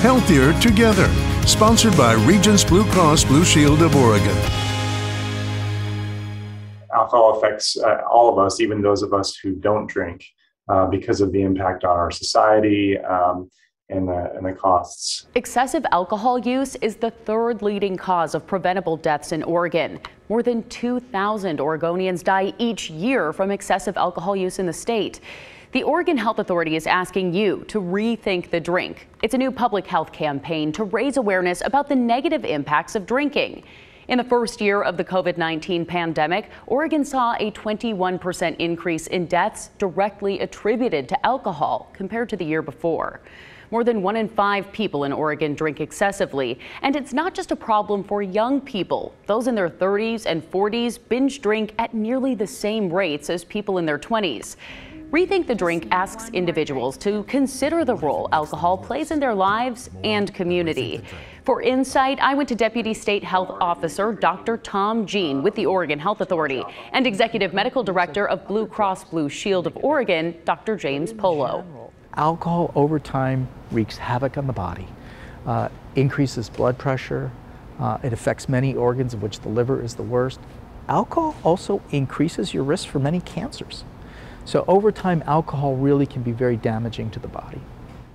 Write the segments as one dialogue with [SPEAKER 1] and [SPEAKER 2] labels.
[SPEAKER 1] Healthier Together, sponsored by Regence Blue Cross Blue Shield of Oregon.
[SPEAKER 2] Alcohol affects uh, all of us, even those of us who don't drink, uh, because of the impact on our society. Um, and the, and the costs.
[SPEAKER 3] Excessive alcohol use is the third leading cause of preventable deaths in Oregon. More than 2,000 Oregonians die each year from excessive alcohol use in the state. The Oregon Health Authority is asking you to rethink the drink. It's a new public health campaign to raise awareness about the negative impacts of drinking. In the first year of the COVID 19 pandemic, Oregon saw a 21% increase in deaths directly attributed to alcohol compared to the year before. More than one in five people in Oregon drink excessively, and it's not just a problem for young people. Those in their 30s and 40s binge drink at nearly the same rates as people in their 20s. Rethink the Drink asks individuals to consider the role alcohol plays in their lives and community. For insight, I went to Deputy State Health Officer Dr. Tom Jeanne with the Oregon Health Authority and Executive Medical Director of Blue Cross Blue Shield of Oregon, Dr. James Polo.
[SPEAKER 4] Alcohol over time wreaks havoc on the body, uh, increases blood pressure, uh, it affects many organs, of which the liver is the worst. Alcohol also increases your risk for many cancers. So over time, alcohol really can be very damaging to the body.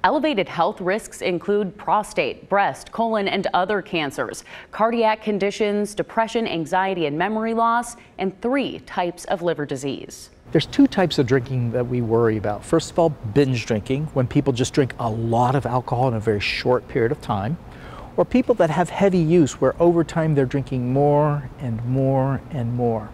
[SPEAKER 3] Elevated health risks include prostate, breast, colon, and other cancers, cardiac conditions, depression, anxiety, and memory loss, and three types of liver disease.
[SPEAKER 4] There's two types of drinking that we worry about. First of all, binge drinking, when people just drink a lot of alcohol in a very short period of time, or people that have heavy use where over time they're drinking more and more and more.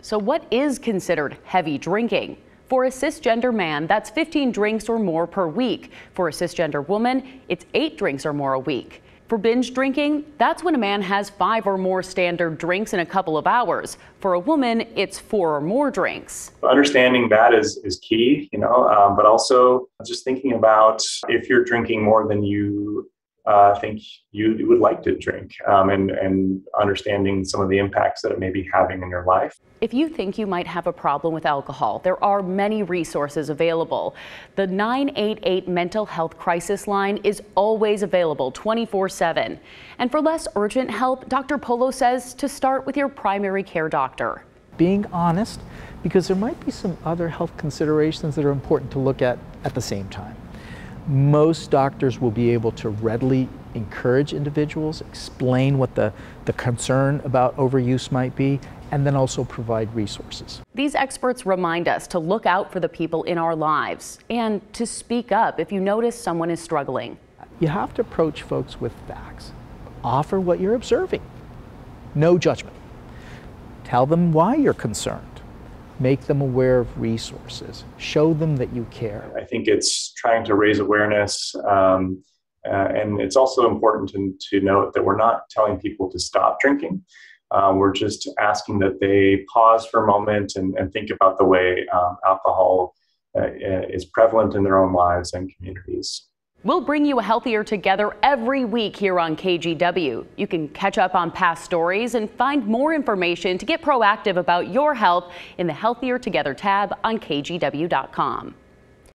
[SPEAKER 3] So, what is considered heavy drinking? For a cisgender man, that's 15 drinks or more per week. For a cisgender woman, it's eight drinks or more a week. For binge drinking, that's when a man has five or more standard drinks in a couple of hours. For a woman, it's four or more drinks.
[SPEAKER 2] Understanding that is, is key, you know, um, but also just thinking about if you're drinking more than you uh, I think you would like to drink um, and, and understanding some of the impacts that it may be having in your life.
[SPEAKER 3] If you think you might have a problem with alcohol, there are many resources available. The 988 Mental Health Crisis Line is always available 24 7. And for less urgent help, Dr. Polo says to start with your primary care doctor.
[SPEAKER 4] Being honest, because there might be some other health considerations that are important to look at at the same time most doctors will be able to readily encourage individuals, explain what the, the concern about overuse might be, and then also provide resources.
[SPEAKER 3] These experts remind us to look out for the people in our lives and to speak up if you notice someone is struggling.
[SPEAKER 4] You have to approach folks with facts. Offer what you're observing. No judgment. Tell them why you're concerned make them aware of resources, show them that you care.
[SPEAKER 2] I think it's trying to raise awareness. Um, uh, and it's also important to, to note that we're not telling people to stop drinking. Uh, we're just asking that they pause for a moment and, and think about the way um, alcohol uh, is prevalent in their own lives and communities.
[SPEAKER 3] We'll bring you a Healthier Together every week here on KGW. You can catch up on past stories and find more information to get proactive about your health in the Healthier Together tab on KGW.com.